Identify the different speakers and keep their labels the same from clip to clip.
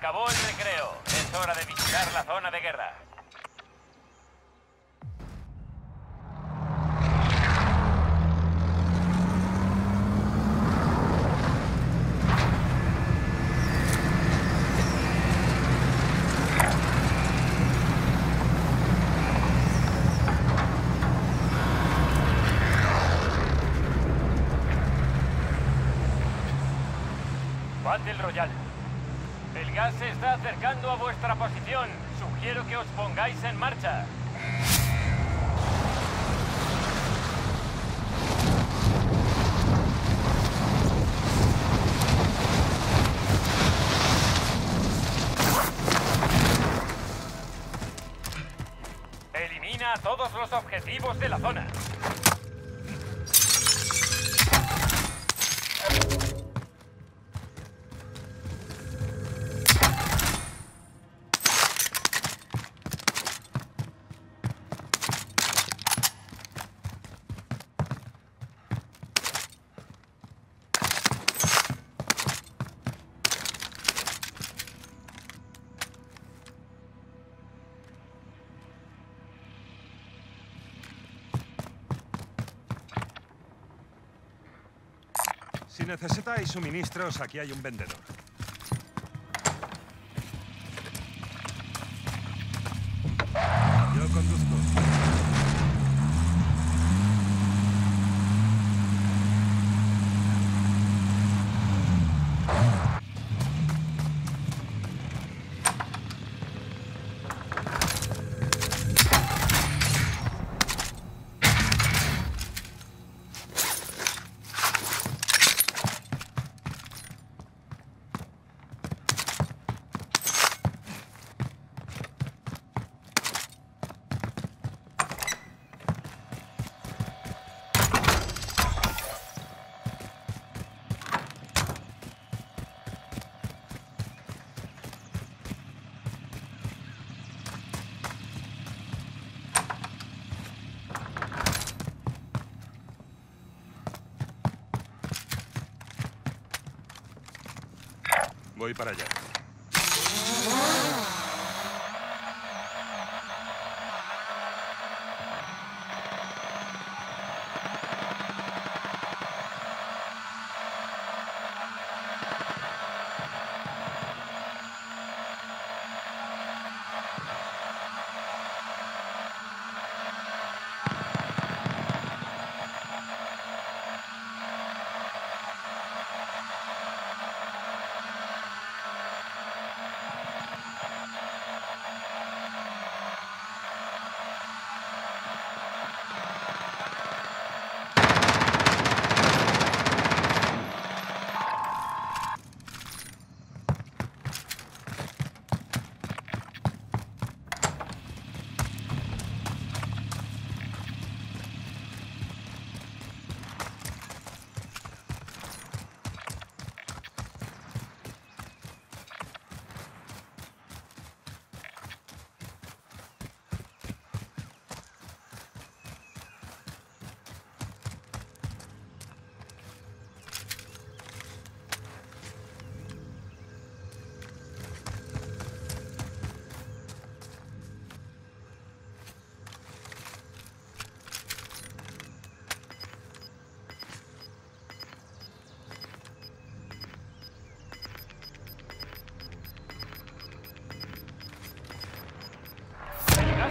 Speaker 1: acabó el recreo. Es hora de visitar la zona de guerra. Battle Royale. Objetivos de la zona.
Speaker 2: Necesitáis suministros, aquí hay un vendedor. Voy para allá.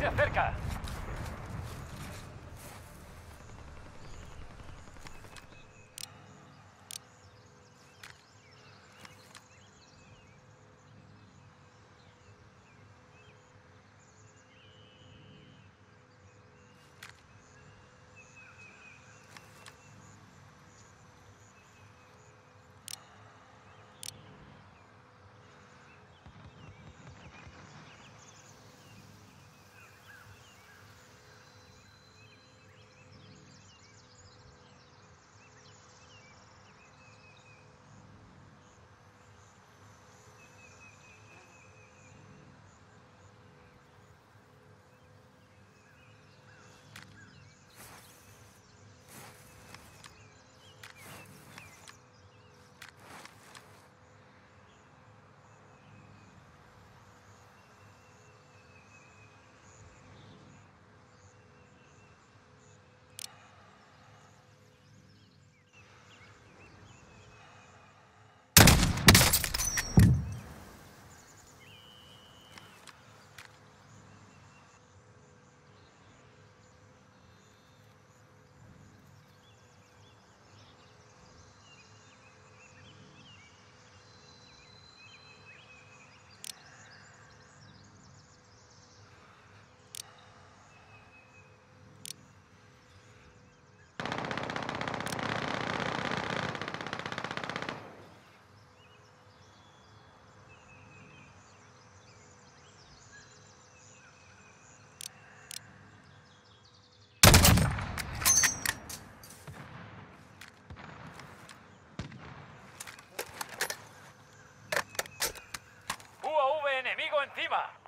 Speaker 1: Se acerca. encima.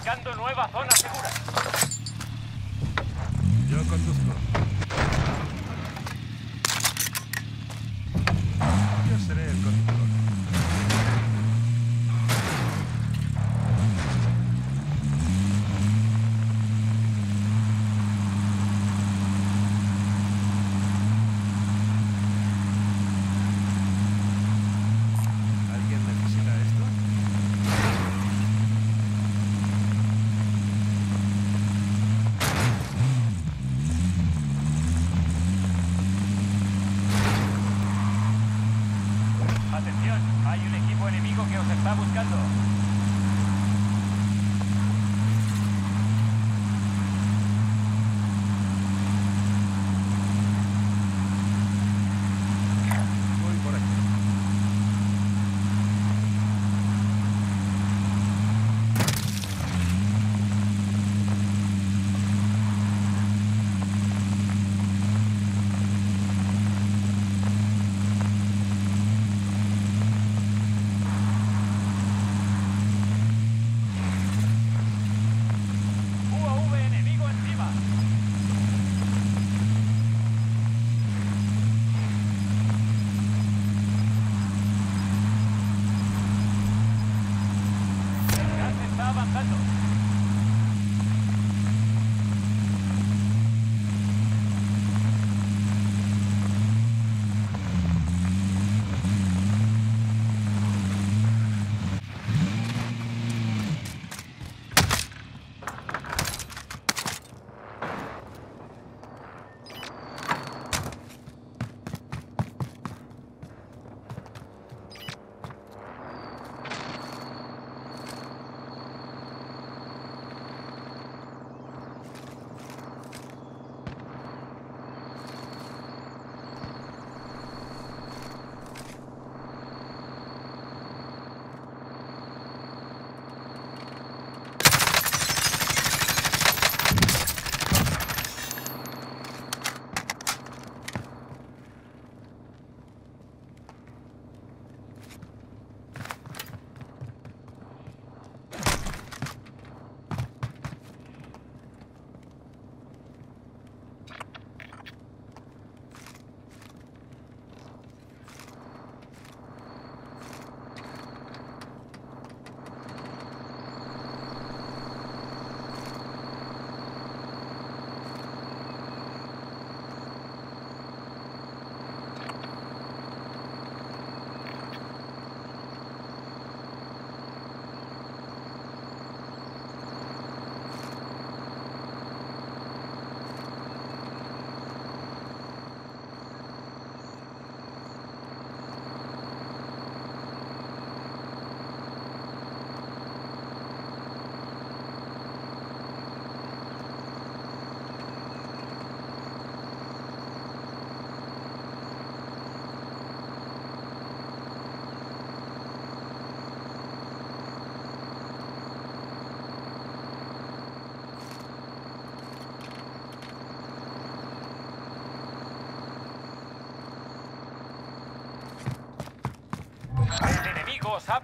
Speaker 1: Marcando nueva zona Atención, hay un equipo enemigo que os está buscando.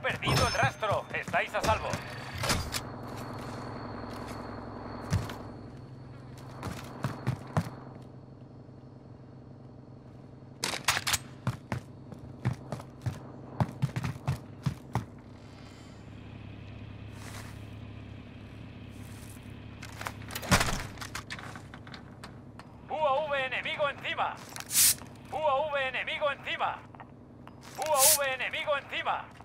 Speaker 1: Perdido el rastro. Estáis a salvo. UAV enemigo encima. UAV enemigo encima. UAV enemigo encima.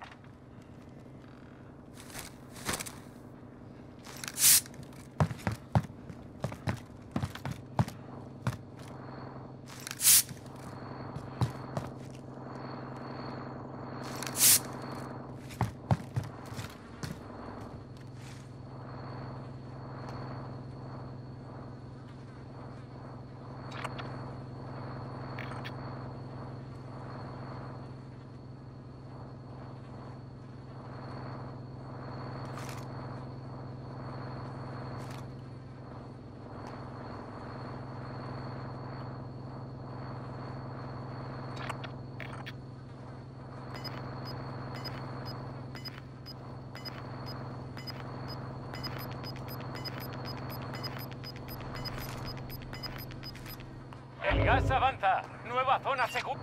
Speaker 1: Gas avanza. Nueva zona segura.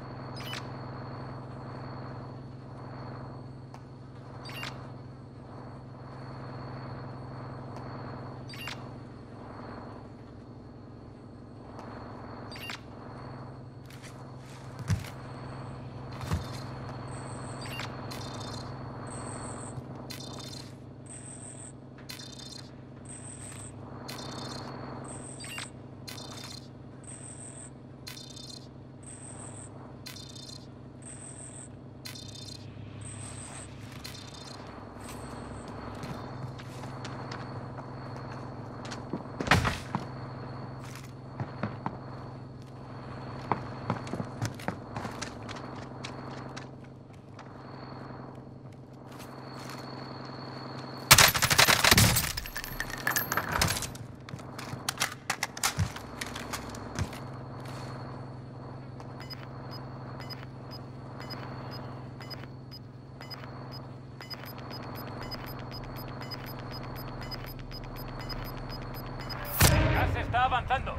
Speaker 1: El gas está avanzando.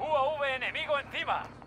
Speaker 1: UAV enemigo encima.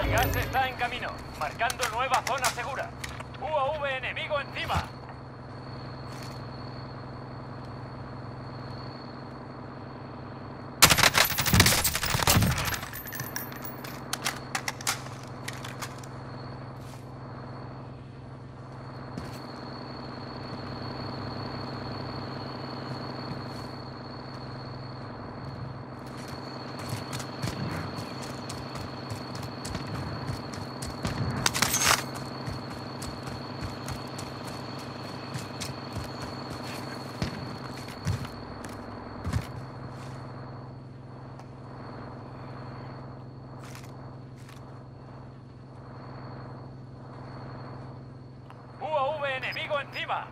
Speaker 1: El gas está en camino, marcando nueva zona segura. UAV enemigo encima. enemigo encima.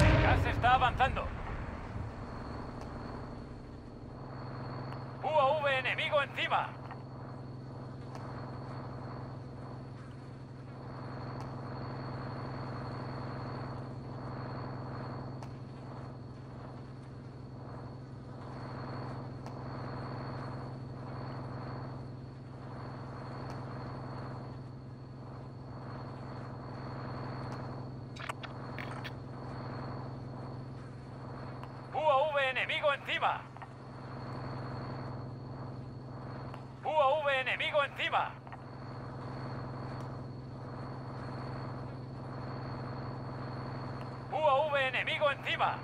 Speaker 1: El está avanzando. Enemigo encima. UAV enemigo encima. UAV enemigo encima.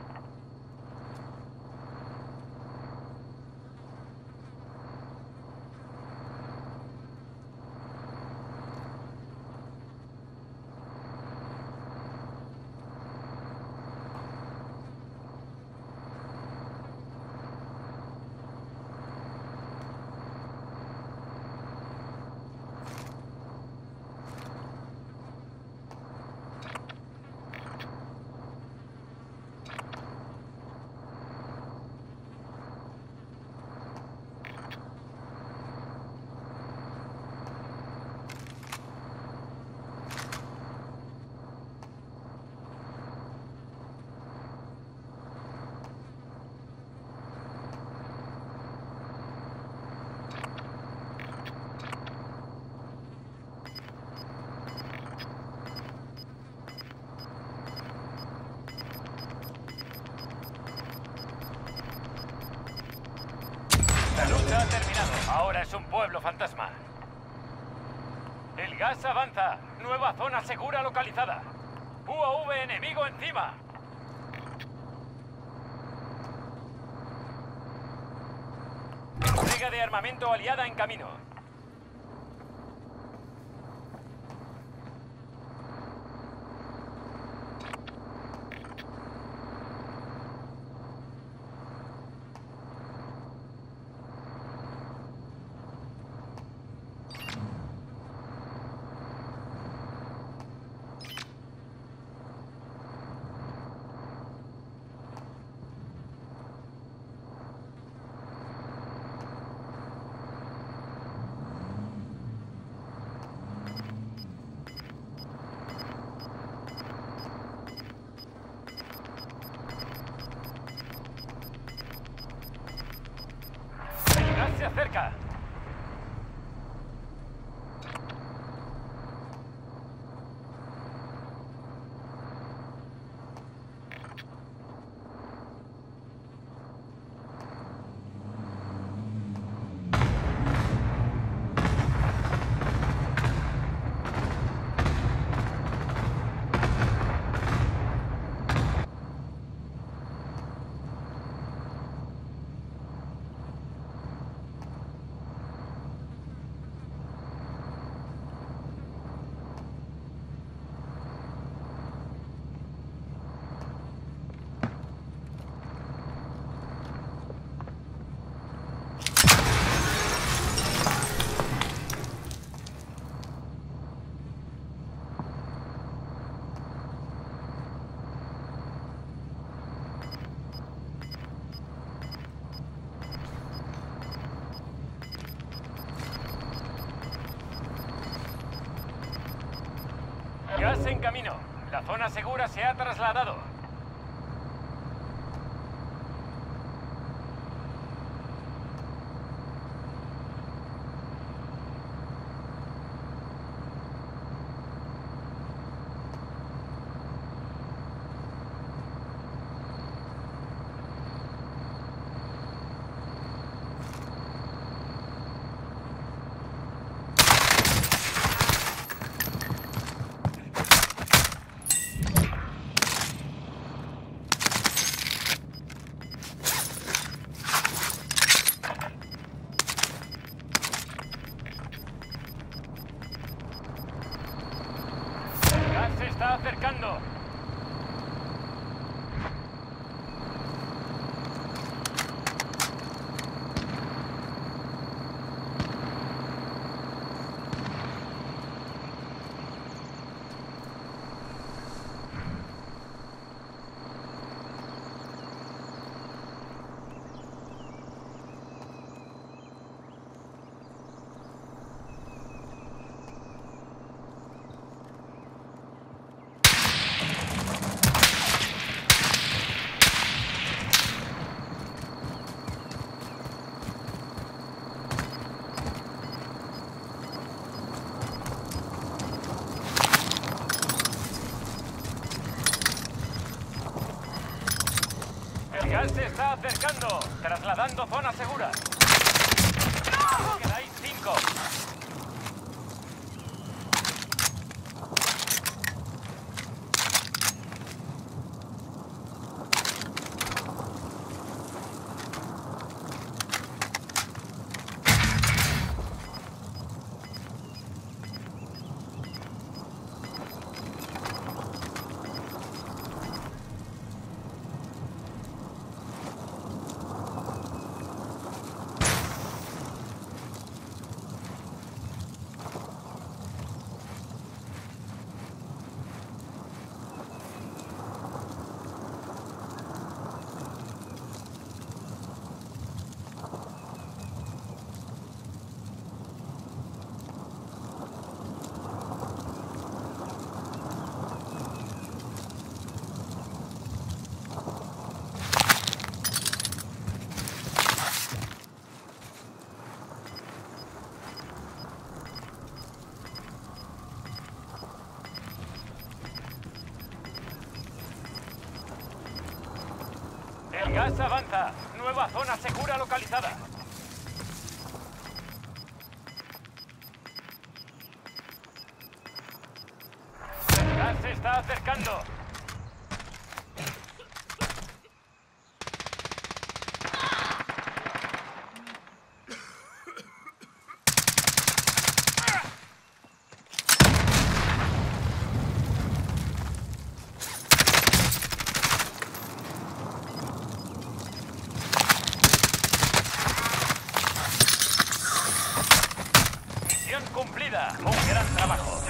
Speaker 1: La lucha ha terminado. Es un pueblo fantasma. El gas avanza. Nueva zona segura localizada. UAV enemigo encima. Entrega de armamento aliada en camino. Segura se ha trasladado. Acercando. Trasladando zona segura. Gas avanza. Nueva zona segura localizada. Gas se está acercando. Cumplida. Un gran trabajo.